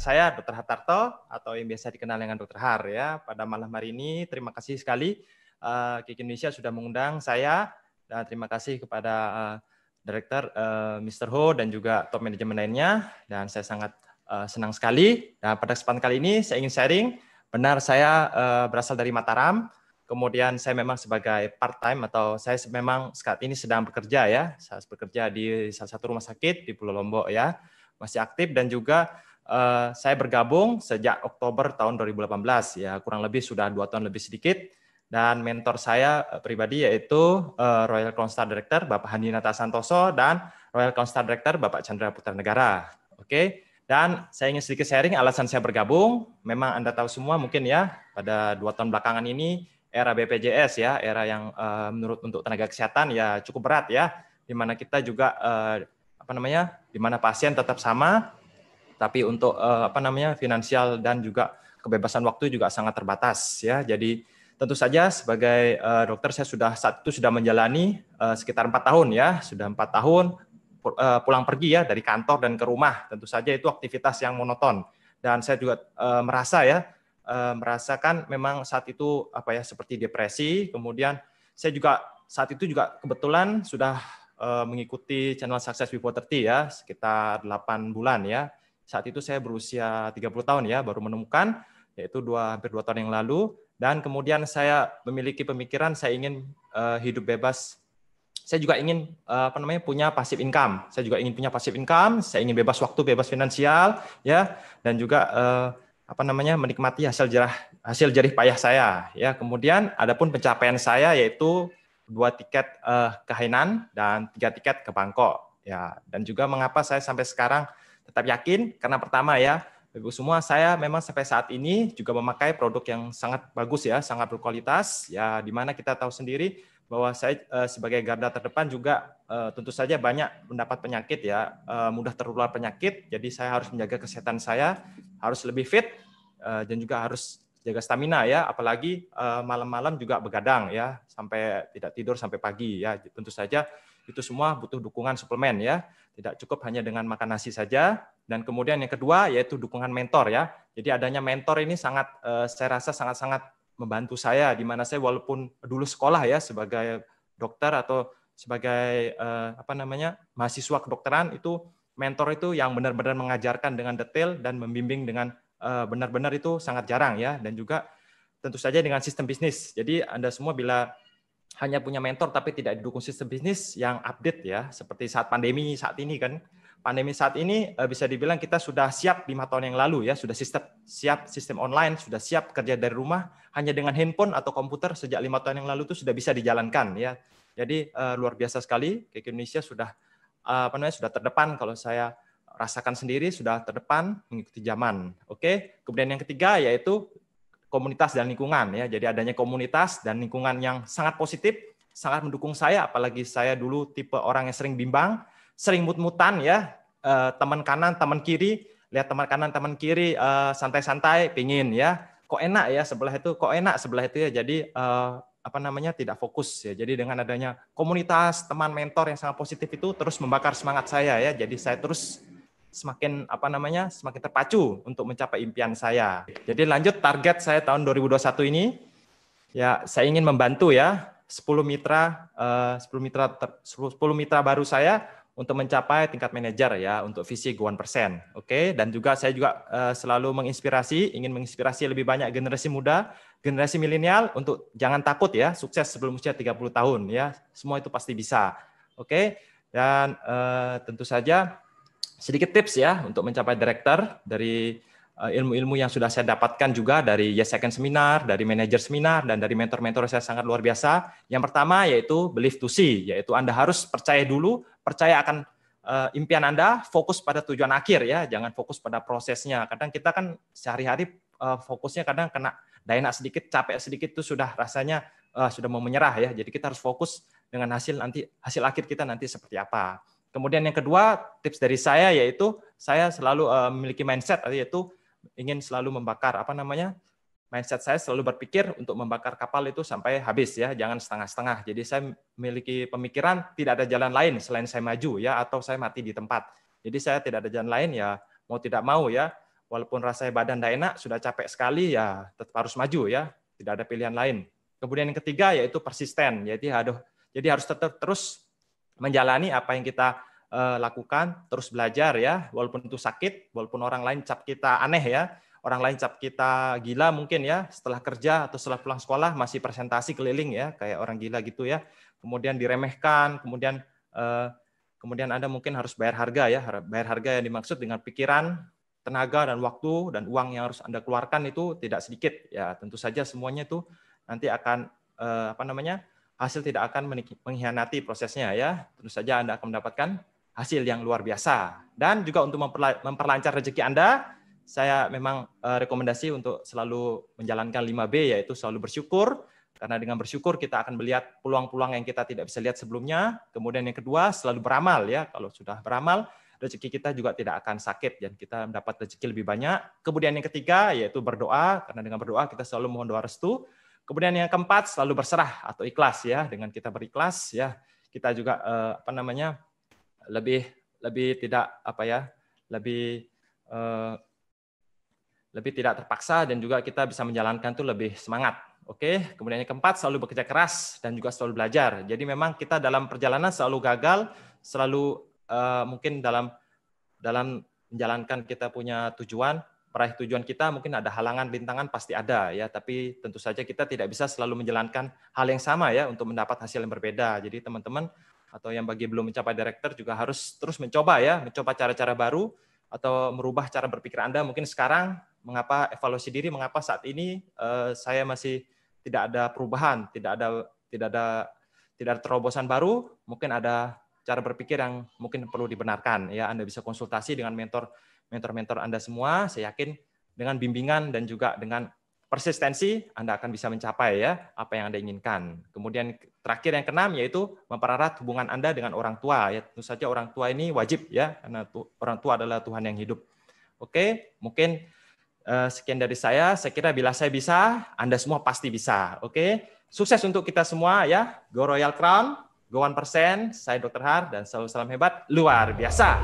saya Dr. Hatarto atau yang biasa dikenal dengan Dr. Har ya. Pada malam hari ini terima kasih sekali uh, Kik Indonesia sudah mengundang saya dan terima kasih kepada uh, Direktur uh, Mr. Ho dan juga top manajemen lainnya dan saya sangat uh, senang sekali. Dan pada kesempatan kali ini saya ingin sharing benar saya uh, berasal dari Mataram. Kemudian saya memang sebagai part time atau saya memang saat ini sedang bekerja ya. Saya bekerja di salah satu rumah sakit di Pulau Lombok ya. Masih aktif dan juga uh, saya bergabung sejak Oktober tahun 2018 ya kurang lebih sudah dua tahun lebih sedikit dan mentor saya uh, pribadi yaitu uh, Royal Crown Star Director Bapak Handinata Santoso dan Royal Crown Star Director Bapak Chandra Putra Negara. Oke. Okay? Dan saya ingin sedikit sharing alasan saya bergabung. Memang Anda tahu semua mungkin ya pada dua tahun belakangan ini era BPJS ya, era yang uh, menurut untuk tenaga kesehatan ya cukup berat ya, di mana kita juga uh, apa namanya, di mana pasien tetap sama, tapi untuk uh, apa namanya finansial dan juga kebebasan waktu juga sangat terbatas ya. Jadi tentu saja sebagai uh, dokter saya sudah saat itu sudah menjalani uh, sekitar empat tahun ya, sudah empat tahun pulang pergi ya dari kantor dan ke rumah. Tentu saja itu aktivitas yang monoton dan saya juga uh, merasa ya uh, merasakan memang saat itu apa ya seperti depresi. Kemudian saya juga saat itu juga kebetulan sudah mengikuti channel Success Before 30 ya, sekitar 8 bulan ya. Saat itu saya berusia 30 tahun ya, baru menemukan yaitu dua hampir dua tahun yang lalu. Dan kemudian saya memiliki pemikiran saya ingin uh, hidup bebas. Saya juga ingin uh, apa namanya punya passive income. Saya juga ingin punya passive income saya ingin bebas waktu bebas finansial ya. Dan juga uh, apa namanya menikmati hasil jerah hasil jerih payah saya ya. Kemudian adapun pencapaian saya yaitu dua tiket uh, ke Hainan dan tiga tiket ke Bangkok ya. Dan juga mengapa saya sampai sekarang tetap yakin karena pertama ya Ibu semua saya memang sampai saat ini juga memakai produk yang sangat bagus ya sangat berkualitas ya di mana kita tahu sendiri bahwa saya uh, sebagai garda terdepan juga uh, tentu saja banyak mendapat penyakit ya uh, mudah tertular penyakit jadi saya harus menjaga kesehatan saya harus lebih fit dan juga harus jaga stamina ya, apalagi malam-malam juga begadang ya, sampai tidak tidur sampai pagi ya. Tentu saja itu semua butuh dukungan suplemen ya. Tidak cukup hanya dengan makan nasi saja. Dan kemudian yang kedua yaitu dukungan mentor ya. Jadi adanya mentor ini sangat uh, saya rasa sangat-sangat membantu saya di mana saya walaupun dulu sekolah ya sebagai dokter atau sebagai uh, apa namanya mahasiswa kedokteran itu mentor itu yang benar-benar mengajarkan dengan detail dan membimbing dengan Eh, benar-benar itu sangat jarang ya dan juga tentu saja dengan sistem bisnis. Jadi Anda semua bila hanya punya mentor tapi tidak didukung sistem bisnis yang update ya seperti saat pandemi saat ini kan pandemi saat ini eh, bisa dibilang kita sudah siap lima tahun yang lalu ya sudah sistem siap sistem online sudah siap kerja dari rumah hanya dengan handphone atau komputer sejak lima tahun yang lalu itu sudah bisa dijalankan ya jadi uh, luar biasa sekali ke Indonesia sudah uh, apa namanya sudah terdepan kalau saya rasakan sendiri sudah terdepan mengikuti zaman. Oke. Kemudian yang ketiga yaitu komunitas dan lingkungan ya. Jadi adanya komunitas dan lingkungan yang sangat positif, sangat mendukung saya apalagi saya dulu tipe orang yang sering bimbang, sering mut-mutan ya. Eh, teman kanan, teman kiri, lihat teman kanan, teman kiri eh, santai-santai pingin ya. Kok enak ya sebelah itu, kok enak sebelah itu ya. Jadi eh, apa namanya tidak fokus ya. Jadi dengan adanya komunitas, teman mentor yang sangat positif itu terus membakar semangat saya ya. Jadi saya terus semakin apa namanya semakin terpacu untuk mencapai impian saya. Jadi lanjut target saya tahun 2021 ini ya saya ingin membantu ya 10 mitra uh, 10 mitra 10 mitra baru saya untuk mencapai tingkat manajer ya untuk visi go persen. Oke, dan juga saya juga uh, selalu menginspirasi, ingin menginspirasi lebih banyak generasi muda, generasi milenial untuk jangan takut ya, sukses sebelum usia 30 tahun ya. Semua itu pasti bisa. Oke. Dan uh, tentu saja sedikit tips ya untuk mencapai director dari eh, ilmu-ilmu yang sudah saya dapatkan juga dari Yes Second Seminar, dari manajer seminar, dan dari mentor-mentor saya sangat luar biasa. Yang pertama yaitu believe to see, yaitu Anda harus percaya dulu, percaya akan uh, impian Anda, fokus pada tujuan akhir ya, jangan fokus pada prosesnya. Kadang kita kan sehari-hari uh, fokusnya kadang kena daya sedikit, capek sedikit itu sudah rasanya uh, sudah mau menyerah ya. Jadi kita harus fokus dengan hasil nanti hasil akhir kita nanti seperti apa. Kemudian yang kedua, tips dari saya yaitu saya selalu uh, memiliki mindset yaitu ingin selalu membakar apa namanya? mindset saya selalu berpikir untuk membakar kapal itu sampai habis ya, jangan setengah-setengah. Jadi saya memiliki pemikiran tidak ada jalan lain selain saya maju ya atau saya mati di tempat. Jadi saya tidak ada jalan lain ya mau tidak mau ya walaupun rasanya badan tidak enak, sudah capek sekali, ya tetap harus maju ya, tidak ada pilihan lain. Kemudian yang ketiga yaitu persisten, jadi aduh, jadi harus tetap terus menjalani apa yang kita uh, lakukan, terus belajar ya, walaupun itu sakit, walaupun orang lain cap kita aneh ya, orang lain cap kita gila mungkin ya, setelah kerja atau setelah pulang sekolah masih presentasi keliling ya, kayak orang gila gitu ya, kemudian diremehkan, kemudian uh, kemudian Anda mungkin harus bayar harga ya, bayar harga yang dimaksud dengan pikiran, tenaga dan waktu dan uang yang harus Anda keluarkan itu tidak sedikit. Ya tentu saja semuanya itu nanti akan eh, apa namanya hasil tidak akan mengkhianati prosesnya ya tentu saja Anda akan mendapatkan hasil yang luar biasa dan juga untuk memperlancar rezeki Anda saya memang eh, rekomendasi untuk selalu menjalankan 5B yaitu selalu bersyukur karena dengan bersyukur kita akan melihat peluang-peluang yang kita tidak bisa lihat sebelumnya. Kemudian yang kedua, selalu beramal ya. Kalau sudah beramal, rezeki kita juga tidak akan sakit dan kita mendapat rezeki lebih banyak. Kemudian yang ketiga yaitu berdoa karena dengan berdoa kita selalu mohon doa restu. Kemudian yang keempat selalu berserah atau ikhlas ya. Dengan kita berikhlas ya kita juga eh, apa namanya lebih lebih tidak apa ya lebih eh, lebih tidak terpaksa dan juga kita bisa menjalankan itu lebih semangat. Oke, kemudian yang keempat selalu bekerja keras dan juga selalu belajar. Jadi memang kita dalam perjalanan selalu gagal, selalu uh, mungkin dalam dalam menjalankan kita punya tujuan, meraih tujuan kita mungkin ada halangan, rintangan pasti ada ya, tapi tentu saja kita tidak bisa selalu menjalankan hal yang sama ya untuk mendapat hasil yang berbeda. Jadi teman-teman atau yang bagi belum mencapai director juga harus terus mencoba ya, mencoba cara-cara baru atau merubah cara berpikir Anda. Mungkin sekarang mengapa evaluasi diri, mengapa saat ini uh, saya masih tidak ada perubahan, tidak ada tidak ada tidak ada terobosan baru, mungkin ada cara berpikir yang mungkin perlu dibenarkan ya Anda bisa konsultasi dengan mentor mentor-mentor Anda semua saya yakin dengan bimbingan dan juga dengan persistensi Anda akan bisa mencapai ya apa yang Anda inginkan. Kemudian terakhir yang keenam yaitu mempererat hubungan Anda dengan orang tua ya. Tentu saja orang tua ini wajib ya karena orang tua adalah Tuhan yang hidup. Oke, mungkin uh, sekian dari saya. Saya kira bila saya bisa, Anda semua pasti bisa. Oke. Sukses untuk kita semua ya. Go Royal Crown. Go One Percent, saya Dr. Har, dan selalu salam hebat luar biasa.